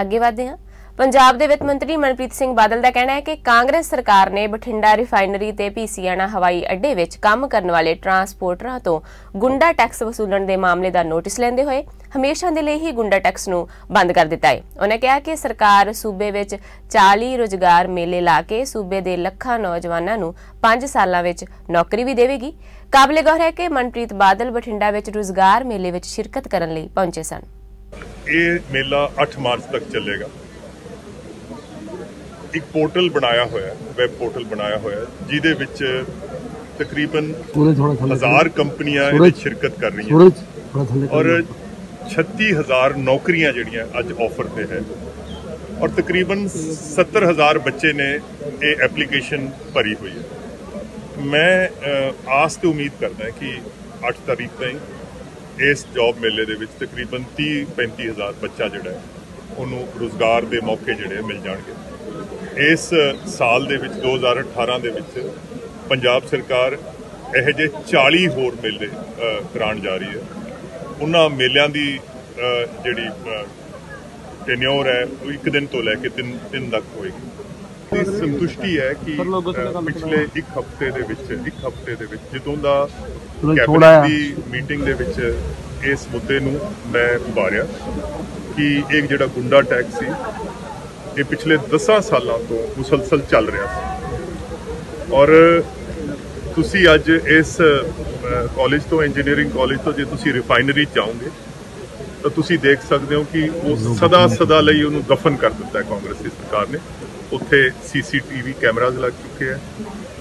ਅੱਗੇ ਵਧਦੇ ਹਾਂ। ਪੰਜਾਬ ਦੇ ਵਿੱਤ ਮੰਤਰੀ ਮਨਪ੍ਰੀਤ ਸਿੰਘ ਬਾਦਲ ਦਾ ਕਹਿਣਾ ਹੈ ਕਿ ਕਾਂਗਰਸ ਸਰਕਾਰ ਨੇ ਬਠਿੰਡਾ ਰਿਫਾਈਨਰੀ ਤੇ ਪੀਸੀਆਣਾ ਹਵਾਈ ਅੱਡੇ ਵਿੱਚ ਕੰਮ ਕਰਨ ਵਾਲੇ ਟਰਾਂਸਪੋਰਟਰਾਂ ਤੋਂ ਗੁੰਡਾ ਟੈਕਸ ਵਸੂਲਣ ਦੇ ਮਾਮਲੇ ਦਾ ਨੋਟਿਸ ਲੈਂਦੇ ਹੋਏ ਹਮੇਸ਼ਾ ਦੇ ਲਈ ਹੀ ਗੁੰਡਾ ਟੈਕਸ ਨੂੰ ਬੰਦ ਕਰ ਦਿੱਤਾ ਹੈ। ਉਹਨੇ ਕਿਹਾ ਕਿ ਸਰਕਾਰ ਸੂਬੇ ਵਿੱਚ 40 ਰੋਜ਼ਗਾਰ ਮੇਲੇ ਲਾ ਕੇ ਸੂਬੇ ਦੇ ਲੱਖਾਂ ਨੌਜਵਾਨਾਂ ਨੂੰ 5 ਸਾਲਾਂ ਵਿੱਚ ਨੌਕਰੀ ਵੀ ਦੇਵੇਗੀ। ਕਾਬਲੇ ਗੌਰ ਹੈ ਕਿ ਮਨਪ੍ਰੀਤ ਬਾਦਲ ਬਠਿੰਡਾ ਵਿੱਚ ਰੋਜ਼ਗਾਰ ਮੇਲੇ ਵਿੱਚ ਸ਼ਿਰਕਤ ਕਰਨ ਲਈ ਪਹੁੰਚੇ ਸਨ। ਇਹ ਮੇਲਾ 8 ਮਾਰਚ ਤੱਕ ਚੱਲੇਗਾ। ਇੱਕ ਪੋਰਟਲ ਬਣਾਇਆ ਹੋਇਆ ਵੈਬ ਪੋਰਟਲ ਬਣਾਇਆ ਹੋਇਆ ਜਿਹਦੇ ਵਿੱਚ ਤਕਰੀਬਨ 1000 ਕੰਪਨੀਆਂ ਇਹ ਸ਼ਿਰਕਤ ਕਰ ਰਹੀਆਂ। ਔਰ 36000 ਨੌਕਰੀਆਂ ਜਿਹੜੀਆਂ ਅੱਜ ਆਫਰ ਤੇ ਹੈ। ਔਰ ਤਕਰੀਬਨ 70000 ਬੱਚੇ ਨੇ ਇਹ ਐਪਲੀਕੇਸ਼ਨ ਭਰੀ ਹੋਈ ਹੈ। ਮੈਂ ਆਸ ਤੇ ਉਮੀਦ ਕਰਦਾ ਕਿ 8 ਤਾਰੀਖ ਤਾਈਂ ਇਸ ਜੌਬ ਮੇਲੇ ਦੇ ਵਿੱਚ ਤਕਰੀਬਨ 30 35000 ਬੱਚਾ ਜਿਹੜਾ ਹੈ, ਉਹਨੂੰ ਰੋਜ਼ਗਾਰ ਦੇ ਮੌਕੇ ਜਿਹੜੇ ਮਿਲ ਜਾਣਗੇ। ਇਸ ਸਾਲ ਦੇ ਵਿੱਚ 2018 ਦੇ ਵਿੱਚ ਪੰਜਾਬ ਸਰਕਾਰ ਇਹੋ ਜਿਹੇ 40 ਹੋਰ ਮੇਲੇ ਕਰਾਉਣ ਜਾ ਰਹੀ ਹੈ। ਉਹਨਾਂ ਮੇਲਿਆਂ ਦੀ ਜਿਹੜੀ ਟੈਨਿਓਰ ਹੈ, ਉਹ ਇੱਕ ਦਿਨ ਤੋਂ ਲੈ ਕੇ ਤਿੰਨ ਦਿਨ ਤੱਕ ਹੋਏਗੀ। ਇਹ ਸੰਤੁਸ਼ਟੀ ਹੈ ਕਿ ਪਿਛਲੇ ਇੱਕ ਹਫ਼ਤੇ ਦੇ ਵਿੱਚ ਇੱਕ ਹਫ਼ਤੇ ਦੇ ਵਿੱਚ ਜਦੋਂ ਦਾ ਕੈਬਨਿਟ। ਦੀ ਮੀਟਿੰਗ ਦੇ ਵਿੱਚ ਇਸ ਮੁੱਦੇ ਨੂੰ ਮੈਂ ਉਭਾਰਿਆ ਕਿ ਇਹ ਜਿਹੜਾ ਗੁੰਡਾ ਟੈਕਸ ਸੀ ਇਹ ਪਿਛਲੇ 10 ਸਾਲਾਂ ਤੋਂ ਮੁਸਲਸਲ ਚੱਲ ਰਿਹਾ ਸੀ ਔਰ ਤੁਸੀਂ ਅੱਜ ਇਸ ਕਾਲਜ ਤੋਂ ਇੰਜੀਨੀਅਰਿੰਗ ਕਾਲਜ ਤੋਂ ਜੇ ਤੁਸੀਂ ਰਿਫਾਈਨਰੀ ਜਾਓਗੇ ਤਾਂ ਤੁਸੀਂ ਦੇਖ ਸਕਦੇ ਹੋ ਕਿ ਉਹ ਸਦਾ ਸਦਾ ਲਈ ਉਹਨੂੰ ਦਫਨ ਕਰ ਦਿੱਤਾ ਹੈ ਕਾਂਗਰਸ ਦੀ ਸਰਕਾਰ ਨੇ ਉੱਥੇ ਸੀਸੀਟੀਵੀ ਕੈਮਰਾਜ਼ ਲੱਗ ਚੁੱਕੇ ਹੈ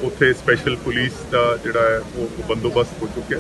ਉੱਥੇ ਸਪੈਸ਼ਲ ਪੁਲਿਸ ਦਾ ਜਿਹੜਾ ਹੈ, ਉਹ ਬੰਦੋਬਸਤ ਹੋ ਚੁੱਕਿਆ।